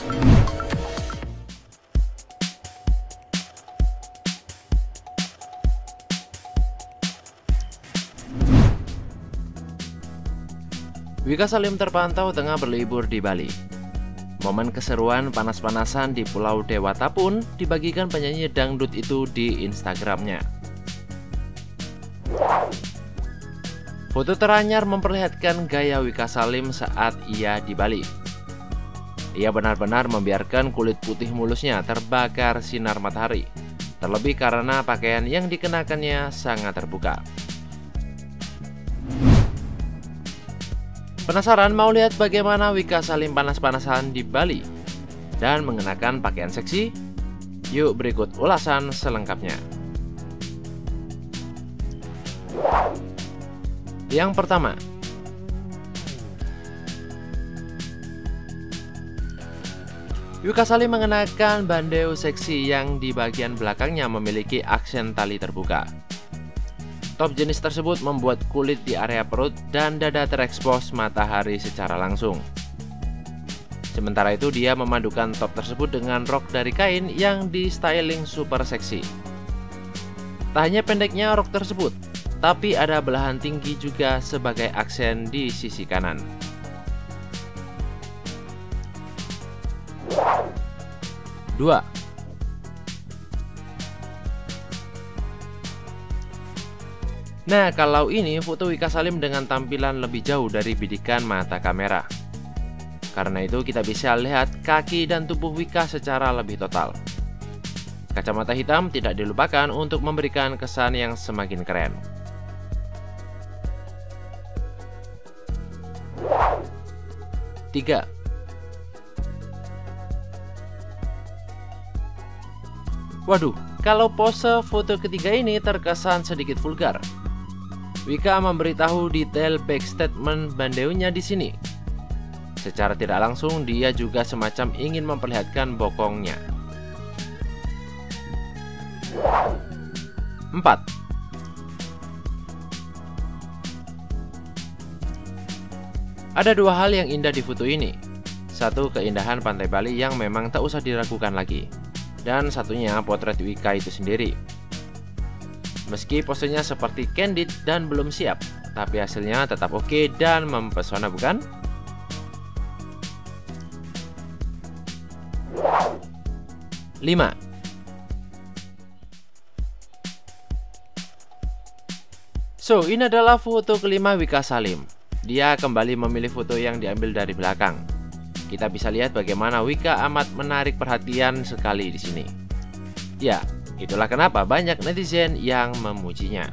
Wika Salim terpantau tengah berlibur di Bali. Momen keseruan panas-panasan di Pulau Dewata pun dibagikan penyanyi dangdut itu di Instagramnya. Foto teranyar memperlihatkan gaya Wika Salim saat ia di Bali. Ia benar-benar membiarkan kulit putih mulusnya terbakar sinar matahari, terlebih karena pakaian yang dikenakannya sangat terbuka. Penasaran mau lihat bagaimana Wika Salim panas-panasan di Bali dan mengenakan pakaian seksi? Yuk berikut ulasan selengkapnya. Yang pertama, Wika Salim mengenakan bandeo seksi yang di bagian belakangnya memiliki aksen tali terbuka. Top jenis tersebut membuat kulit di area perut dan dada terekspos matahari secara langsung. Sementara itu dia memadukan top tersebut dengan rok dari kain yang di styling super seksi. Tak hanya pendeknya rok tersebut, tapi ada belahan tinggi juga sebagai aksen di sisi kanan. Dua, Nah, kalau ini foto Wika Salim dengan tampilan lebih jauh dari bidikan mata kamera. Karena itu kita bisa lihat kaki dan tubuh Wika secara lebih total. Kacamata hitam tidak dilupakan untuk memberikan kesan yang semakin keren. Tiga. Waduh, kalau pose foto ketiga ini terkesan sedikit vulgar. Wika memberitahu detail back statement bandeunya di sini. Secara tidak langsung, dia juga semacam ingin memperlihatkan bokongnya. 4. Ada dua hal yang indah di foto ini. Satu, keindahan pantai Bali yang memang tak usah diragukan lagi. Dan satunya, potret Wika itu sendiri. Meski posenya seperti candid dan belum siap, tapi hasilnya tetap oke dan mempesona bukan? Lima. So, ini adalah foto kelima Wika Salim. Dia kembali memilih foto yang diambil dari belakang. Kita bisa lihat bagaimana Wika amat menarik perhatian sekali di sini. Ya, Itulah kenapa banyak netizen yang memujinya.